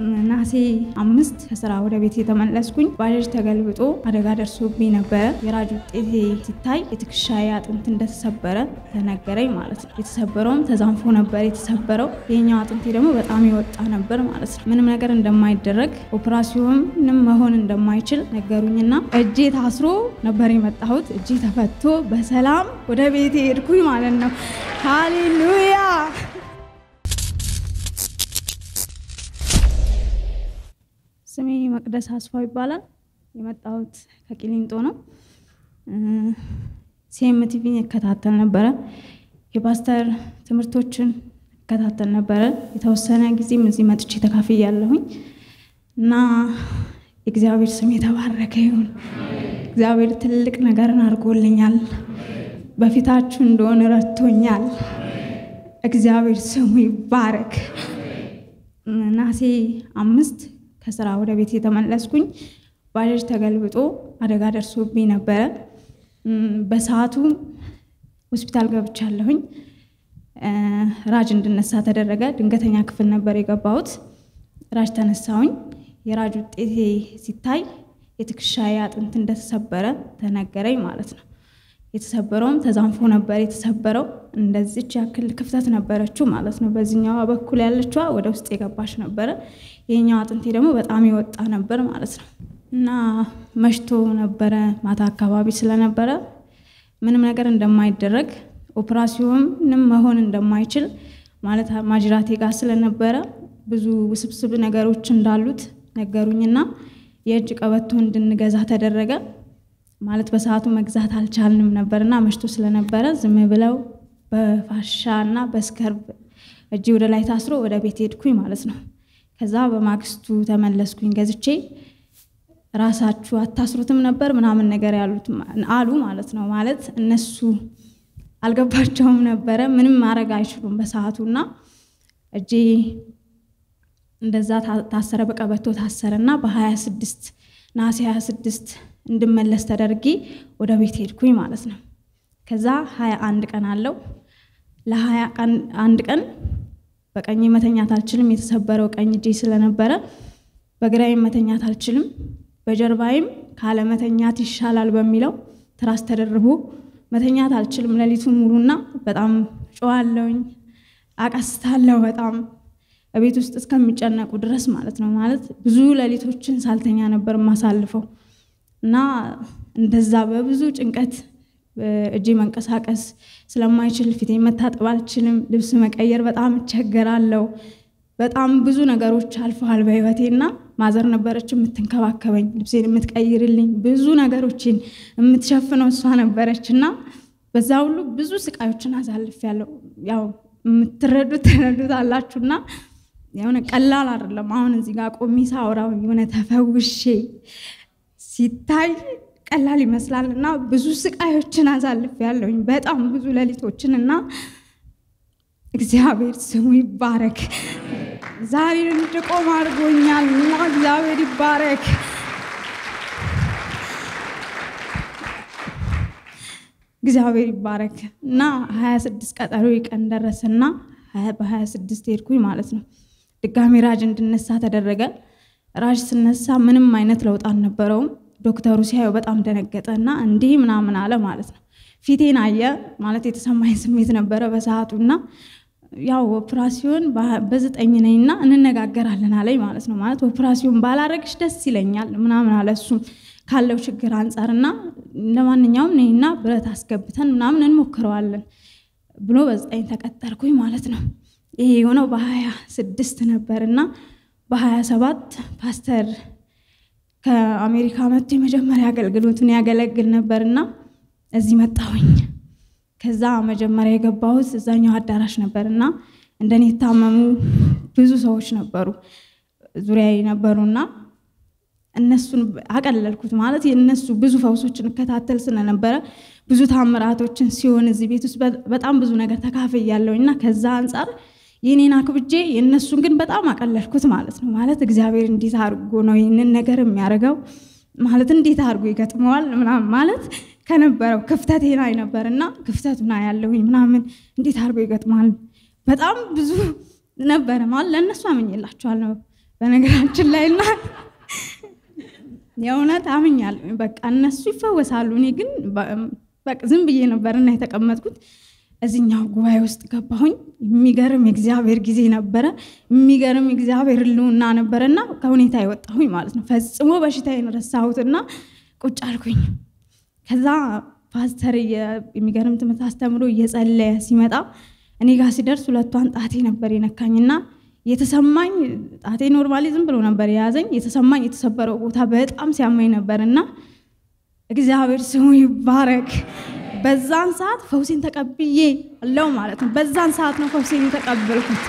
ነሐሴ አምስት ከስራ ወደ ቤት የተመለስኩኝ ባጃጅ ተገልብጦ አደጋ ደርሶብኝ ነበረ። የራጅ ውጤቴ ሲታይ የትከሻዬ አጥንት እንደተሰበረ ተነገረኝ ማለት ነው። የተሰበረውም ተዛንፎ ነበር የተሰበረው። የኛው አጥንቴ ደግሞ በጣም የወጣ ነበር ማለት ነው። ምንም ነገር እንደማይደረግ ኦፕራሲዮንም መሆን እንደማይችል ነገሩኝና እጄ ታስሮ ነበር የመጣሁት። እጄ ተፈቶ በሰላም ወደ ቤቴ ሄድኩኝ ማለት ነው። ሃሌሉያ ስሜ መቅደስ አስፋው ይባላል። የመጣሁት ከቂሊንጦ ነው። ሲኤምቲቪን እከታተል ነበረ። የፓስተር ትምህርቶችን እከታተል ነበረ። የተወሰነ ጊዜም እዚህ መጥቼ ተካፍያለሁኝ እና የእግዚአብሔር ስም የተባረከ ይሁን። እግዚአብሔር ትልቅ ነገርን አድርጎልኛል። በፊታችሁ እንደሆነ ረድቶኛል። እግዚአብሔር ስሙ ይባረክ። ነሐሴ አምስት ከስራ ወደ ቤት የተመለስኩኝ ባጃጅ ተገልብጦ አደጋ ደርሶብኝ ነበረ። በሰዓቱ ሆስፒታል ገብቻለሁኝ። ራጅ እንድነሳ ተደረገ። ድንገተኛ ክፍል ነበር የገባሁት። ራጅ ተነሳሁኝ። የራጅ ውጤቴ ሲታይ የትከሻዬ አጥንት እንደተሰበረ ተነገረኝ ማለት ነው። የተሰበረውም ተዛንፎ ነበር የተሰበረው። እንደዚች ያክል ክፍተት ነበረችው ማለት ነው። በዚህኛዋ በኩል ያለችዋ ወደ ውስጥ የገባች ነበረ። የኛው አጥንቴ ደግሞ በጣም የወጣ ነበር ማለት ነው እና መሽቶ ነበረ ማታ አካባቢ ስለነበረ ምንም ነገር እንደማይደረግ ኦፕራሲዮንም መሆን እንደማይችል ማለት ማጅራቴ ጋር ስለነበረ ብዙ ውስብስብ ነገሮች እንዳሉት ነገሩኝና የእጅ ቀበቶ እንድንገዛ ተደረገ። ማለት በሰዓቱ መግዛት አልቻልንም ነበርና መሽቶ ስለነበረ ዝም ብለው በፋሻ እና በስከርብ እጅ ወደ ላይ ታስሮ ወደ ቤት ሄድኩኝ ማለት ነው። ከዛ በማግስቱ ተመለስኩኝ ገዝቼ። ራሳችሁ አታስሩትም ነበር ምናምን ነገር ያሉት አሉ ማለት ነው። ማለት እነሱ አልገባቸውም ነበረ። ምንም ማድረግ አይችሉም በሰዓቱ እና እጄ እንደዛ ታሰረ፣ በቀበቶ ታሰረ እና በሀያ ስድስት ነሐሴ ሀያ ስድስት እንድመለስ ተደርጌ ወደ ቤት ሄድኩኝ ማለት ነው። ከዛ ሀያ አንድ ቀን አለው። ለሀያ አንድ ቀን በቀኝ መተኛት አልችልም። የተሰበረው ቀኝ እጄ ስለነበረ በግራዬም መተኛት አልችልም። በጀርባዬም ካለመተኛት ይሻላል በሚለው ትራስ ተደርቦ መተኛት አልችልም። ሌሊቱን ሙሉና በጣም ጮዋለሁኝ፣ አቀስታለሁ በጣም ቤት ውስጥ እስከሚጨነቁ ድረስ ማለት ነው። ማለት ብዙ ሌሊቶችን ሳልተኛ ነበር የማሳልፈው እና እንደዛ በብዙ ጭንቀት እጄ መንቀሳቀስ ስለማይችል ፊቴ መታጠብ አልችልም። ልብስ መቀየር በጣም እቸገራለሁ። በጣም ብዙ ነገሮች አልፈዋል በህይወቴ እና ማዘር ነበረች የምትንከባከበኝ፣ ልብሴን የምትቀይርልኝ፣ ብዙ ነገሮችን የምትሸፍነው እሷ ነበረች እና በዛ ሁሉ ብዙ ስቃዮችን አሳልፌያለሁ። ያው የምትረዱት ትረዱት አላችሁና የሆነ ቀላል አይደለም። አሁን እዚህ ጋር ቆሜ ሳወራው የሆነ ተፈውሼ ሲታይ ቀላል ይመስላል እና ብዙ ስቃዮችን አሳልፌያለሁኝ በጣም ብዙ ሌሊቶችን እና እግዚአብሔር ስሙ ይባረክ። ዛሬ እንድቆም አድርጎኛል እና እግዚአብሔር ይባረክ። እግዚአብሔር ይባረክ እና ሀያ ስድስት ቀጠሮ ቀን ደረሰና በሀያ ስድስት ሄድኩኝ ማለት ነው። ድጋሚ ራጅ እንድነሳ ተደረገ። ራጅ ስነሳ ምንም አይነት ለውጥ አልነበረውም። ዶክተሩ ሲያየው በጣም ደነገጠ እና እንዲህ ምናምን አለ ማለት ነው። ፊቴን አየ ማለት የተሰማኝ ስሜት ነበረ በሰዓቱ እና ያው ኦፕራሲዮን በዘጠኝ ነኝና እንነጋገራለን አለኝ ማለት ነው። ማለት ኦፕራሲዮን ባላረግሽ ደስ ይለኛል ምናምን አለ እሱም ካለው ችግር አንጻር እና ለማንኛውም ነኝና ብረት አስገብተን ምናምን እንሞክረዋለን ብሎ በዘጠኝ ተቀጠርኩኝ ማለት ነው። ይሄ የሆነው በሀያ ስድስት ነበር እና በሀያ ሰባት ፓስተር ከአሜሪካ መጥቶ የመጀመሪያ አገልግሎቱን ያገለግል ነበርና እዚህ መጣሁኝ። ከዛ መጀመሪያ የገባሁት እዛኛው አዳራሽ ነበር እና እንደኔ የታመሙ ብዙ ሰዎች ነበሩ ዙሪያ ነበሩና እነሱን አቀለልኩት። ማለት የእነሱ ብዙ ፈውሶችን እከታተል ስለነበረ ብዙ ታምራቶችን ሲሆን እዚህ ቤት ውስጥ በጣም ብዙ ነገር ተካፍያለሁኝ እና ከዛ አንጻር የኔን አክብጄ የእነሱን ግን በጣም አቀለልኩት ማለት ነው። ማለት እግዚአብሔር እንዴት አድርጎ ነው ይህንን ነገር የሚያደርገው ማለት እንዴት አድርጎ ይገጥመዋል ምናምን ማለት ከነበረው ክፍተቴ ላይ ነበር እና ክፍተቱን ያለሁኝ ምናምን እንዴት አድርጎ ይገጥማል በጣም ብዙ ነበረ ማለት ለእነሱ አመኝላቸዋለሁ። በነገራችን ላይ እና የእውነት አምኛለሁ። በቃ እነሱ ይፈወሳሉ፣ እኔ ግን ዝም ብዬ ነበርና የተቀመጥኩት። እዚኛው ጉባኤ ውስጥ ገባሁኝ። የሚገርም የእግዚአብሔር ጊዜ ነበረ። የሚገርም የእግዚአብሔር ሕልውና ነበረና ከሁኔታ የወጣሁኝ ማለት ነው። ፈጽሞ በሽታዬን ረሳሁትና ቁጭ አልኩኝ። ከዛ ፓስተር የሚገርም ትምህርት አስተምሮ እየጸለየ ሲመጣ እኔ ጋር ሲደርስ ሁለቷን ጣቴ ነበር የነካኝና የተሰማኝ ጣቴ normally ዝም ብሎ ነበር የያዘኝ። የተሰማኝ የተሰበረው ቦታ በጣም ሲያማኝ ነበር እና እግዚአብሔር ስሙ ይባረክ። በዛን ሰዓት ፈውሴን ተቀብዬ አለው ማለት ነው። በዛን ሰዓት ነው ፈውሴን የተቀበልኩት።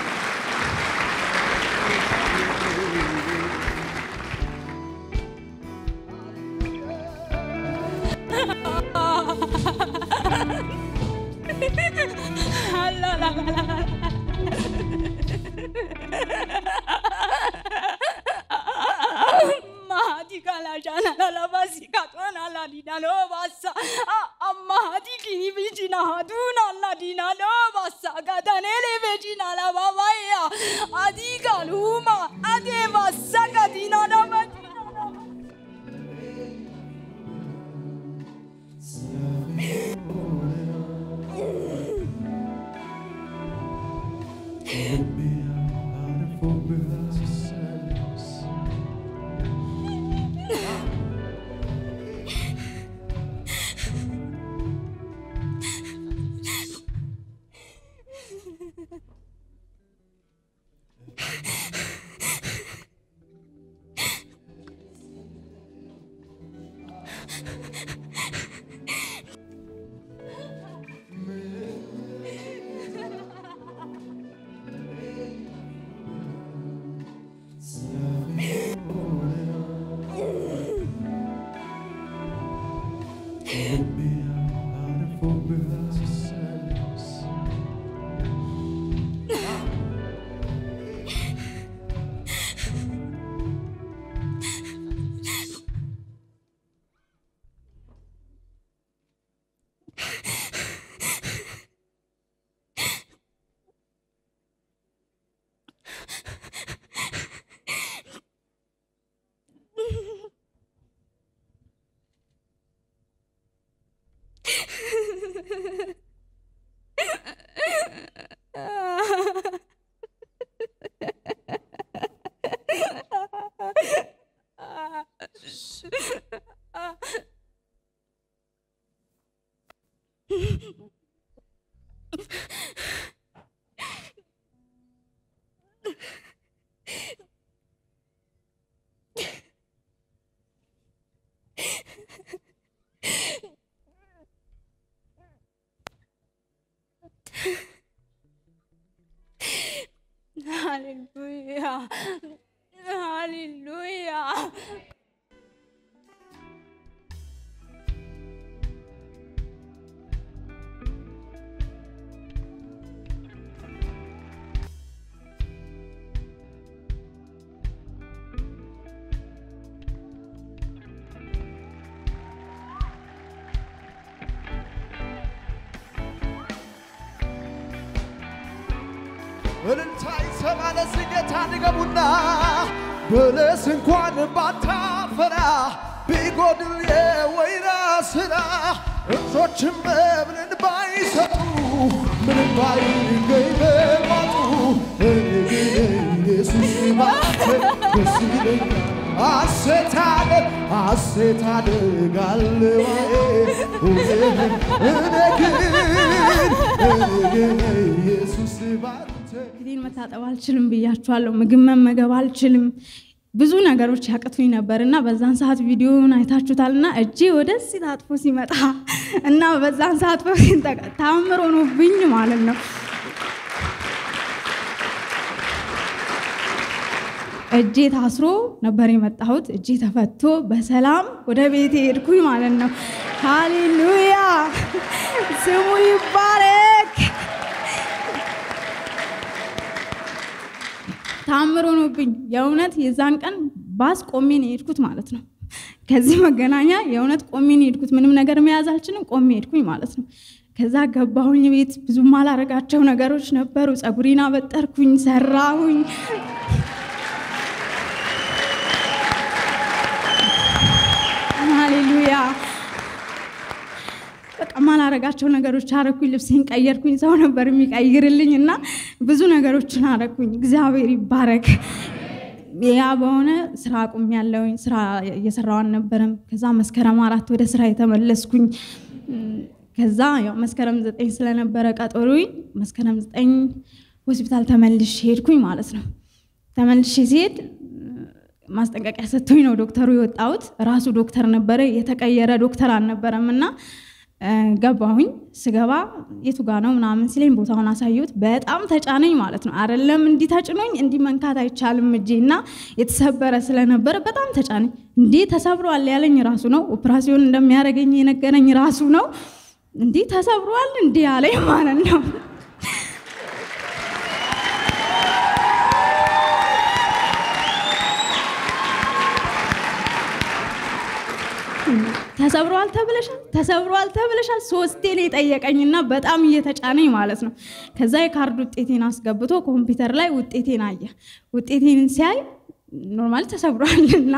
እልልታ ይሰማለ ስጌታ ንገቡና በለስ እንኳን ባታፈራ ቢጎድል የወይራ ስራ እንሶችም መብልን ባይሰጡ ምንም ባይገኝ በማጡ ኢየሱስ ደስ ይለኛል ሐሴት አለ ሐሴት እኔ ግን ኢየሱስ ባንተ ፊቴን መታጠብ አልችልም ብያችኋለሁ። ምግብ መመገብ አልችልም። ብዙ ነገሮች ያቅቱኝ ነበር እና በዛን ሰዓት ቪዲዮውን አይታችሁታል እና እጄ ወደዚህ ታጥፎ ሲመጣ እና በዛን ሰዓት ታምር ሆኖብኝ ማለት ነው። እጄ ታስሮ ነበር የመጣሁት። እጄ ተፈቶ በሰላም ወደ ቤቴ ሄድኩኝ ማለት ነው። ሃሌሉያ ስሙ ይባረክ። ታምር ሆኖብኝ የእውነት የዛን ቀን ባስ ቆሜ ነው የሄድኩት ማለት ነው። ከዚህ መገናኛ የእውነት ቆሜ ነው የሄድኩት። ምንም ነገር መያዝ አልችልም። ቆሜ ሄድኩኝ ማለት ነው። ከዛ ገባሁኝ ቤት። ብዙም አላረጋቸው ነገሮች ነበሩ። ፀጉሬን አበጠርኩኝ፣ ሰራሁኝ። ማረጋቸው ነገሮች አረኩኝ። ልብሴን ቀየርኩኝ። ሰው ነበር የሚቀይርልኝ እና ብዙ ነገሮችን አረኩኝ። እግዚአብሔር ይባረክ። ያ በሆነ ስራ አቁም ያለውኝ ስራ እየሰራው አልነበረም። ከዛ መስከረም አራት ወደ ስራ የተመለስኩኝ። ከዛ ያው መስከረም ዘጠኝ ስለነበረ ቀጠሮኝ መስከረም ዘጠኝ ሆስፒታል ተመልሼ ሄድኩኝ ማለት ነው። ተመልሼ ሲሄድ ማስጠንቀቂያ ሰጥቶኝ ነው ዶክተሩ የወጣሁት። ራሱ ዶክተር ነበረ፣ የተቀየረ ዶክተር አልነበረም እና ገባሁኝ። ስገባ የቱ ጋ ነው ምናምን ሲለኝ ቦታውን አሳየሁት። በጣም ተጫነኝ ማለት ነው። አይደለም እንዲህ ተጭኖኝ እንዲህ መንካት አይቻልም እጄ እና የተሰበረ ስለነበረ በጣም ተጫነኝ። እንዲህ ተሰብሯል ያለኝ ራሱ ነው። ኦፕራሲዮን እንደሚያደርገኝ የነገረኝ ራሱ ነው። እንዲህ ተሰብሯል እንዲህ ያለኝ ማለት ነው። ተሰብሯል ተብለሻል፣ ተሰብሯል ተብለሻል ሶስቴ ነው የጠየቀኝና በጣም እየተጫነኝ ማለት ነው። ከዛ የካርድ ውጤቴን አስገብቶ ኮምፒውተር ላይ ውጤቴን አየ። ውጤቴን ሲያይ normal ተሰብሯል እና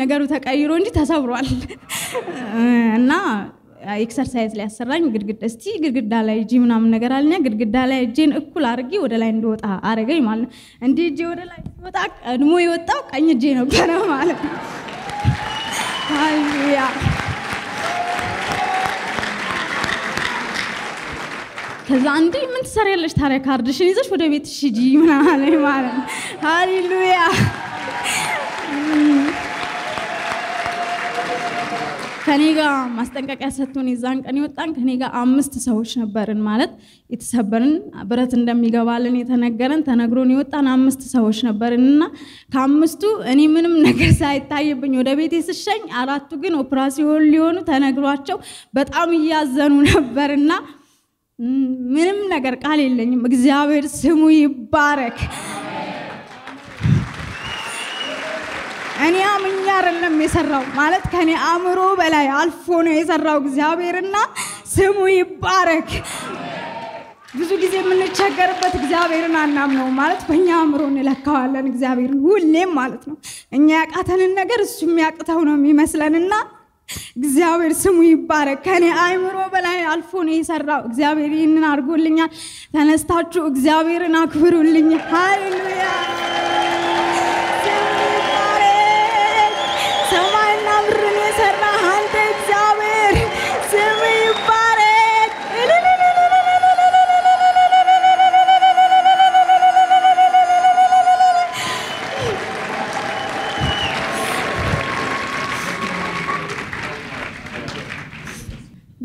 ነገሩ ተቀይሮ እንጂ ተሰብሯል እና exercise ላይ ያሰራኝ ግድግዳ እስቲ ግድግዳ ላይ እጅ ምናምን ነገር አለኝና። ግድግዳ ላይ እጄን እኩል አድርጌ ወደ ላይ እንደወጣ አረገኝ ማለት ነው። እንዲህ እጄ ወደ ላይ ሲወጣ ቀድሞ የወጣው ቀኝ እጄ ነበረ ማለት ነው። ሃሌሉያ ከዛ እንዲህ ምን ትሰሪያለሽ ታዲያ? ካርድሽን ይዘሽ ወደ ቤትሽ ሂጂ ምናምን ማለት ነው። ሃሌሉያ ከኔ ጋር ማስጠንቀቂያ ሰጥቶን የዛን ቀን የወጣን ከኔ ጋር አምስት ሰዎች ነበርን። ማለት የተሰበርን ብረት እንደሚገባልን የተነገረን ተነግሮን የወጣን አምስት ሰዎች ነበርን እና ከአምስቱ እኔ ምንም ነገር ሳይታይብኝ ወደ ቤቴ ስሸኝ፣ አራቱ ግን ኦፕራሲዮን ሊሆኑ ተነግሯቸው በጣም እያዘኑ ነበርና ምንም ነገር ቃል የለኝም። እግዚአብሔር ስሙ ይባረክ። እኔ አምኜ አይደለም የሰራው ማለት ከኔ አእምሮ በላይ አልፎ ነው የሰራው እግዚአብሔርና ስሙ ይባረክ። ብዙ ጊዜ የምንቸገርበት እግዚአብሔርን አናምነው ማለት በእኛ አእምሮ እንለካዋለን እግዚአብሔርን ሁሌም ማለት ነው። እኛ ያቃተንን ነገር እሱ የሚያቅተው ነው የሚመስለንና እግዚአብሔር ስሙ ይባረክ። ከኔ አእምሮ በላይ አልፎ ነው የሰራው እግዚአብሔር። ይህንን አድርጎልኛል። ተነስታችሁ እግዚአብሔርን አክብሩልኝ። ሃሌሉያ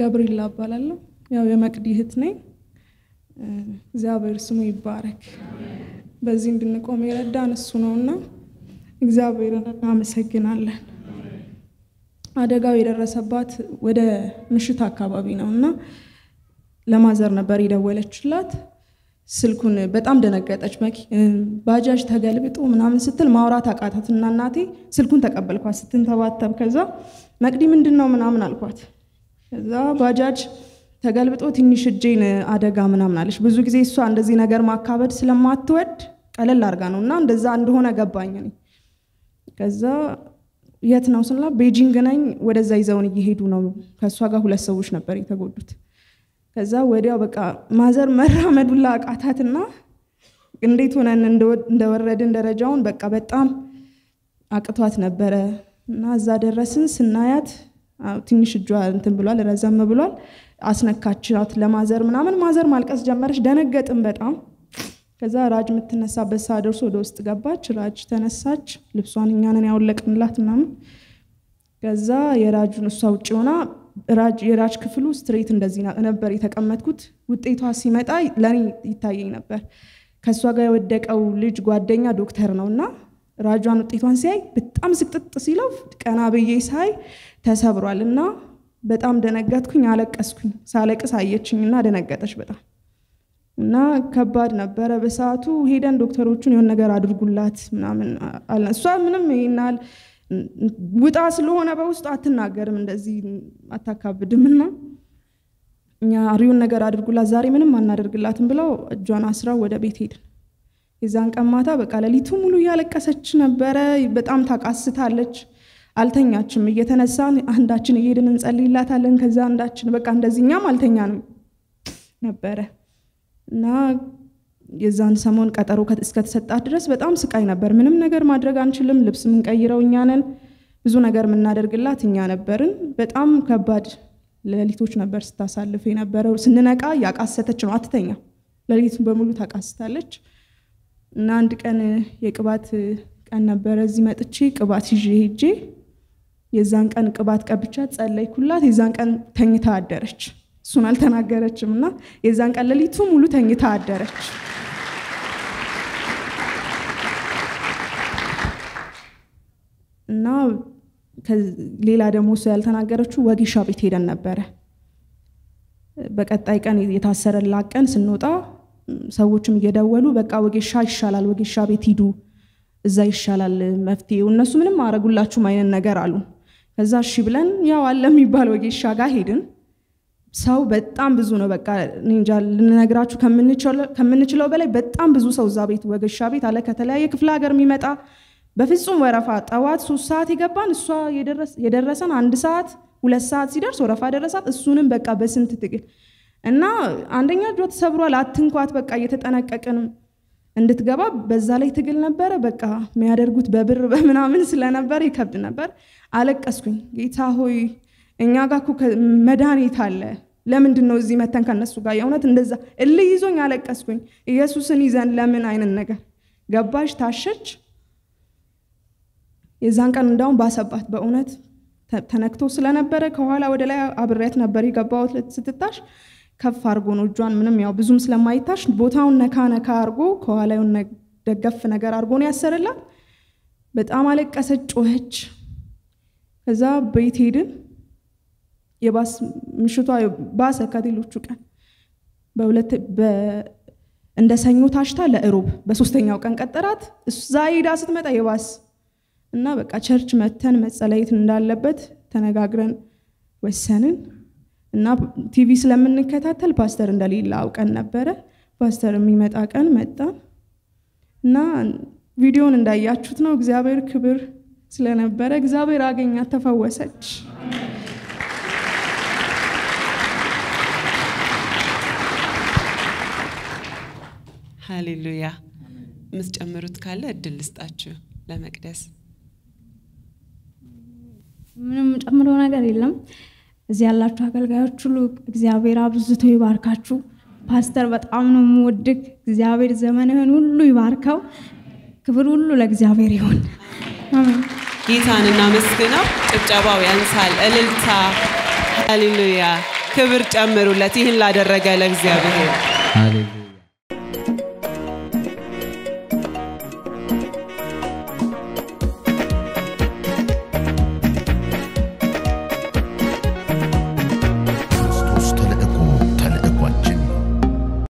ገብርኤል እባላለሁ። ያው የመቅዲ እህት ነኝ። እግዚአብሔር ስሙ ይባረክ። በዚህ እንድንቆም የረዳን እሱ ነውና እግዚአብሔርን እናመሰግናለን። አደጋው የደረሰባት ወደ ምሽት አካባቢ ነው እና ለማዘር ነበር የደወለችላት። ስልኩን በጣም ደነገጠች። ባጃጅ ተገልብጦ ምናምን ስትል ማውራት አቃታትና እናቴ ስልኩን ተቀበልኳት ስትንተባተብ። ከዛ መቅዲ ምንድን ነው ምናምን አልኳት። ከዛ ባጃጅ ተገልብጦ ትንሽ እጄን አደጋ ምናምን አለች። ብዙ ጊዜ እሷ እንደዚህ ነገር ማካበድ ስለማትወድ ቀለል አድርጋ ነው እና እንደዛ እንደሆነ ገባኝ ከዛ የት ነው ስንላ ቤጂንግ ነኝ፣ ወደዛ ይዘውን እየሄዱ ነው። ከእሷ ጋር ሁለት ሰዎች ነበር የተጎዱት። ከዛ ወዲያው በቃ ማዘር መራመዱላ አቃታትና እንዴት ሆነን እንደወረድን ደረጃውን በቃ በጣም አቅቷት ነበረ እና እዛ ደረስን። ስናያት ትንሽ እጇ እንትን ብሏል፣ ረዘም ብሏል። አስነካችላት ለማዘር ምናምን። ማዘር ማልቀስ ጀመረች። ደነገጥን በጣም ከዛ ራጅ የምትነሳበት ሰዓት ደርሶ ወደ ውስጥ ገባች። ራጅ ተነሳች። ልብሷን እኛ ያወለቅንላት ምናምን። ከዛ የራጁን እሷ ውጭ ሆና የራጅ ክፍሉ straight እንደዚህ ነበር የተቀመጥኩት። ውጤቷ ሲመጣ ለእኔ ይታየኝ ነበር። ከእሷ ጋር የወደቀው ልጅ ጓደኛ ዶክተር ነው እና ራጇን ውጤቷን ሲያይ በጣም ስቅጥጥ ሲለው ቀና ብዬ ሳይ ተሰብሯል እና በጣም ደነገጥኩኝ፣ አለቀስኩኝ። ሳለቅስ አየችኝ እና ደነገጠች በጣም እና ከባድ ነበረ በሰዓቱ። ሄደን ዶክተሮቹን የሆነ ነገር አድርጉላት ምናምን አለ። እሷ ምንም ይናል ውጣ ስለሆነ በውስጡ አትናገርም፣ እንደዚህ አታካብድም። እና እኛ አሪውን ነገር አድርጉላት፣ ዛሬ ምንም አናደርግላትም ብለው እጇን አስራው ወደ ቤት ሄድን። የዛን ቀን ማታ በቃ ሌሊቱ ሙሉ እያለቀሰች ነበረ። በጣም ታቃስታለች። አልተኛችም። እየተነሳን አንዳችን እየሄድን እንጸልይላታለን። ከዛ አንዳችን በቃ እንደዚህ እኛም አልተኛንም ነበረ እና የዛን ሰሞን ቀጠሮ እስከተሰጣት ድረስ በጣም ስቃይ ነበር። ምንም ነገር ማድረግ አንችልም። ልብስ የምንቀይረው እኛ ነን። ብዙ ነገር የምናደርግላት እኛ ነበርን። በጣም ከባድ ሌሊቶች ነበር ስታሳልፍ የነበረው። ስንነቃ ያቃሰተች ነው፣ አትተኛ። ሌሊቱን በሙሉ ታቃስታለች። እና አንድ ቀን የቅባት ቀን ነበረ። እዚህ መጥቼ ቅባት ይዤ ሄጄ የዛን ቀን ቅባት ቀብቻት ጸለይኩላት። የዛን ቀን ተኝታ አደረች። እሱን አልተናገረችም እና የዛን ቀን ሌሊቱ ሙሉ ተኝታ አደረች። እና ሌላ ደግሞ እሷ ያልተናገረችው ወጌሻ ቤት ሄደን ነበረ። በቀጣይ ቀን የታሰረላት ቀን ስንወጣ ሰዎችም እየደወሉ በቃ ወጌሻ ይሻላል፣ ወጌሻ ቤት ሂዱ፣ እዛ ይሻላል መፍትሄው፣ እነሱ ምንም አረጉላችሁም አይነት ነገር አሉ። ከዛ እሺ ብለን ያው አለ የሚባል ወጌሻ ጋር ሄድን። ሰው በጣም ብዙ ነው። በቃ እንጃ ልንነግራችሁ ከምንችለው- በላይ በጣም ብዙ ሰው እዛ ቤት ወጌሻ ቤት አለ። ከተለያየ ክፍለ ሀገር የሚመጣ በፍጹም ወረፋ ጠዋት ሶስት ሰዓት የገባን እሷ የደረሰን አንድ ሰዓት ሁለት ሰዓት ሲደርስ ወረፋ ደረሳት። እሱንም በቃ በስንት ትግል እና አንደኛ እጇ ተሰብሯል፣ አትንኳት በቃ እየተጠነቀቅን እንድትገባ በዛ ላይ ትግል ነበረ። በቃ የሚያደርጉት በብር በምናምን ስለነበር ይከብድ ነበር። አለቀስኩኝ። ጌታ ሆይ እኛ ጋር እኮ መድኃኒት አለ። ለምንድን ነው እዚህ መተን ከነሱ ጋር የእውነት እንደዛ እልህ ይዞኝ አለቀስኩኝ። ኢየሱስን ይዘን ለምን አይነት ነገር ገባሽ ታሸች። የዛን ቀን እንዳውም ባሰባት በእውነት ተነክቶ ስለነበረ ከኋላ ወደ ላይ አብሬያት ነበር የገባሁት። ስትታሽ ከፍ አድርጎ ነው እጇን ምንም ያው ብዙም ስለማይታሽ ቦታውን ነካ ነካ አድርጎ ከኋላውን ነ- ደገፍ ነገር አድርጎ ነው ያሰረላት። በጣም አለቀሰች፣ ጮኸች። ከዛ ቤት ሄድን። የባስ መታሸቷ ባሰ ከሌሎቹ ቀን በሁለት እንደ ሰኞ ታሽታ ለእሮብ በሶስተኛው ቀን ቀጠራት። እዛ ሄዳ ስትመጣ የባስ እና በቃ church መተን መጸለየት እንዳለበት ተነጋግረን ወሰንን እና ቲቪ ስለምንከታተል ፓስተር እንደሌለ አውቀን ነበረ። ፓስተር የሚመጣ ቀን መጣን እና ቪዲዮን እንዳያችሁት ነው። እግዚአብሔር ክብር ስለነበረ እግዚአብሔር አገኛት፣ ተፈወሰች። ሃሌሉያ። የምትጨምሩት ካለ እድል ልስጣችሁ ለመቅደስ። ምንም ጨምረው ነገር የለም። እዚህ ያላችሁ አገልጋዮች ሁሉ እግዚአብሔር አብዝቶ ይባርካችሁ። ፓስተር በጣም ነው የምወድግ። እግዚአብሔር ዘመንህን ሁሉ ይባርከው። ክብር ሁሉ ለእግዚአብሔር ይሁን። አሜን። ጌታን እናመስግነው። ጭብጨባው ያንሳል። እልልታ። ሃሌሉያ። ክብር ጨምሩለት። ይህን ላደረገ ለእግዚአብሔር